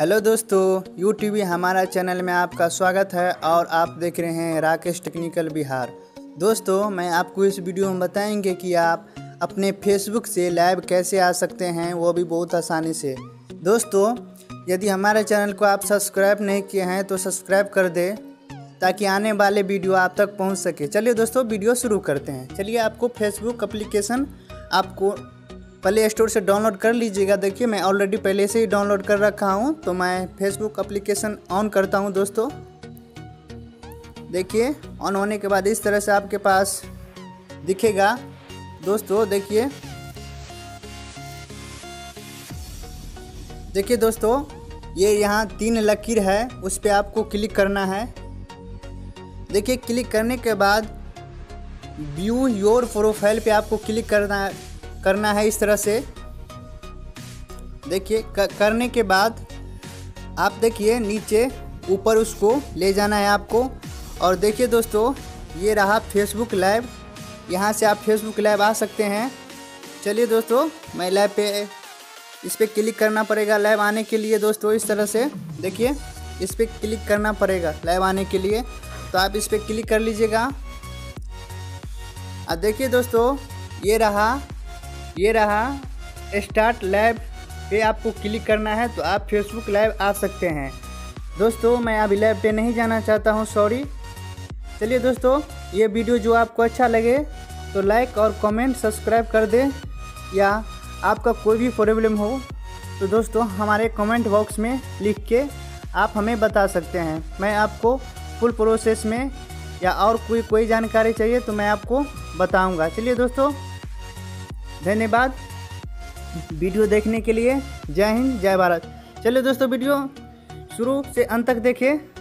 Hello दोस्तों U T हमारा channel में आपका स्वागत है और आप देख रहे हैं राकेश टेक्निकल बिहार। दोस्तों, मैं आपको इस वीडियो में बताएँगे कि आप अपने फेसबुक से लाइव कैसे आ सकते हैं, वो भी बहुत आसानी से। दोस्तों, यदि हमारे चैनल को आप सब्सक्राइब नहीं किए हैं तो सब्सक्राइब कर दें, ताकि आने वाले वीडियो आप तक पहुँच सके। चलिए दोस्तों, वीडियो शुरू करते हैं। चलिए आपको फेसबुक एप्लीकेशन आपको प्ले स्टोर से डाउनलोड कर लीजिएगा। देखिए, मैं ऑलरेडी पहले से ही डाउनलोड कर रखा हूँ तो मैं फेसबुक एप्लीकेशन ऑन करता हूँ दोस्तों। देखिए ऑन होने के बाद इस तरह से आपके पास दिखेगा। दोस्तों, देखिए। देखिए दोस्तों, ये यहाँ तीन लकीर है, उस पर आपको क्लिक करना है। देखिए, क्लिक करने के बाद व्यू योर प्रोफ़ाइल पे आपको क्लिक करना करना है इस तरह से। देखिए करने के बाद आप देखिए नीचे, ऊपर उसको ले जाना है आपको। और देखिए दोस्तों, ये रहा फेसबुक लाइव यहाँ से आप फेसबुक लाइव आ सकते हैं। चलिए दोस्तों, मैं लाइव पे, इस पर क्लिक करना पड़ेगा लाइव आने के लिए दोस्तों, इस तरह से। देखिए, इस पर क्लिक करना पड़ेगा लाइव आने के लिए। तो आप इस पर क्लिक कर लीजिएगा। देखिए दोस्तों, ये रहा ये रहा स्टार्ट लाइव पे आपको क्लिक करना है तो आप फेसबुक लाइव आ सकते हैं। दोस्तों, मैं अभी लाइव पे नहीं जाना चाहता हूँ सॉरी चलिए दोस्तों, ये वीडियो जो आपको अच्छा लगे तो लाइक और कमेंट सब्सक्राइब कर दें या आपका कोई भी प्रॉब्लम हो तो दोस्तों, हमारे कमेंट बॉक्स में लिख के आप हमें बता सकते हैं। मैं आपको फुल प्रोसेस में या और कोई कोई जानकारी चाहिए तो मैं आपको बताऊँगा। चलिए दोस्तों धन्यवाद वीडियो देखने के लिए जय हिंद, जय भारत। चलिए दोस्तों, वीडियो शुरू से अंत तक देखें